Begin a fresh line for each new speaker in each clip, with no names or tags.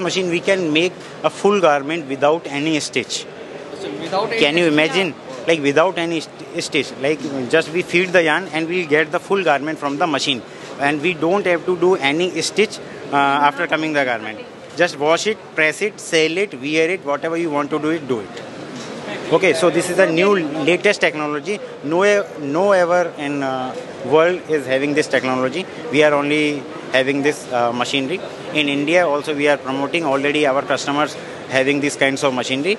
machine we can make a full garment without any stitch.
Without
Can you imagine? Like without any stitch, like just we feed the yarn and we get the full garment from the machine, and we don't have to do any stitch uh, after coming the garment. Just wash it, press it, sell it, wear it, whatever you want to do it, do it. Okay, so this is a new latest technology. No, no ever in uh, world is having this technology. We are only having this uh, machinery. In India also we are promoting already our customers having these kinds of machinery.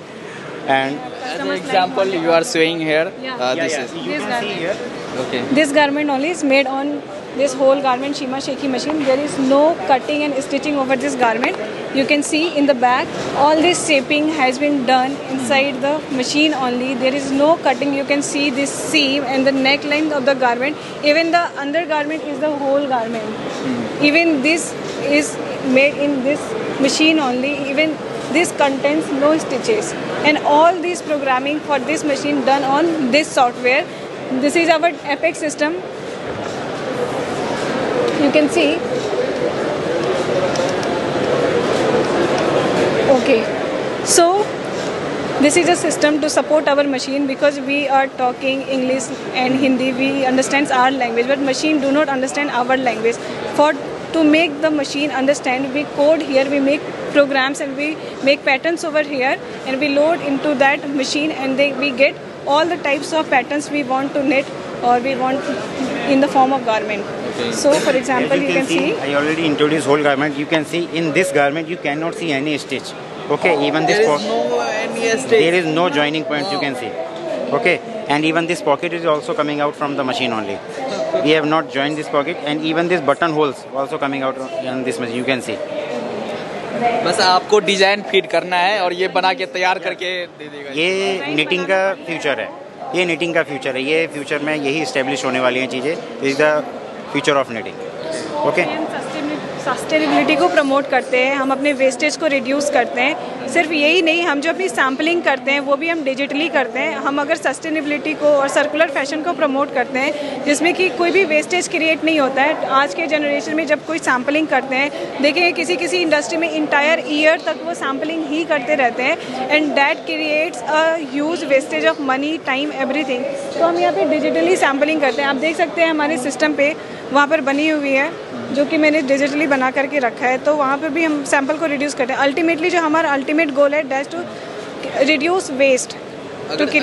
And
As an example, you are showing here.
Yeah.
Uh,
yeah,
this
yeah,
is
you
This
can see here.
okay.
This garment only is made on this whole garment Shima Seiki machine. There is no cutting and stitching over this garment. You can see in the back all this shaping has been done inside the machine only. There is no cutting. You can see this seam and the neckline of the garment. Even the undergarment is the whole garment. Even this is made in this machine only. Even this contains no stitches and all this programming for this machine done on this software this is our apex system you can see. Okay. So this is a system to support our machine because we are talking english and hindi. We understands our language but machine do not understand our language. For to make the machine understand we code here we make programs and we make patterns over here and we load into that machine and they, we get all the types of patterns we want to knit or we want in the form of garment so for example
you
you
can
can see
I already introduced whole garment. You can see in this garment you cannot see any stitch. Okay, even this
There
pocket.
is no any
There is no joining points you can see. Okay, and even this pocket is also coming out from the machine only. We have not joined this pocket, and even this button holes also coming out on this machine. You can see.
बस आपको design feed करना है और ये बना के तैयार करके दे देगा
ये निटिंग का फ्यूचर है ये निटिंग का फ्यूचर है ये फ्यूचर में यही स्टेब्लिश होने वाली हैं चीज़ें is the future of netting okay
sustainability को प्रमोट करते हैं हम अपने वेस्टेज को रिड्यूस करते हैं सिर्फ़ यही नहीं, हम जो अपनी सैम्पलिंग करते हैं, वो भी हम डिजिटली करते हैं। हम अगर सस्टेनेबिलिटी को और सर्कुलर फ़ैशन को प्रमोट करते हैं, जिसमें कि कोई भी वेस्टेज क्रिएट नहीं होता है। आज के जनरेशन में जब कोई सैम्पलिंग करते हैं देखिए किसी किसी इंडस्ट्री में इंटायर ईयर तक वो सैम्पलिंग ही करते रहते हैं and that creates a huge wastage of money time everything तो हम यहाँ पे डिजिटली सैम्पलिंग करते हैं। आप देख सकते हैं हमारे सिस्टम पे वहाँ पर बनी हुई है, जो कि मैंने डिजिटली बना करके रखा है। तो वहाँ पर भी हम सैंपल को रिड्यूस करते हैं। अल्टीमेटली जो हमारा ultimate ultimate goal at that's to reduce waste. to create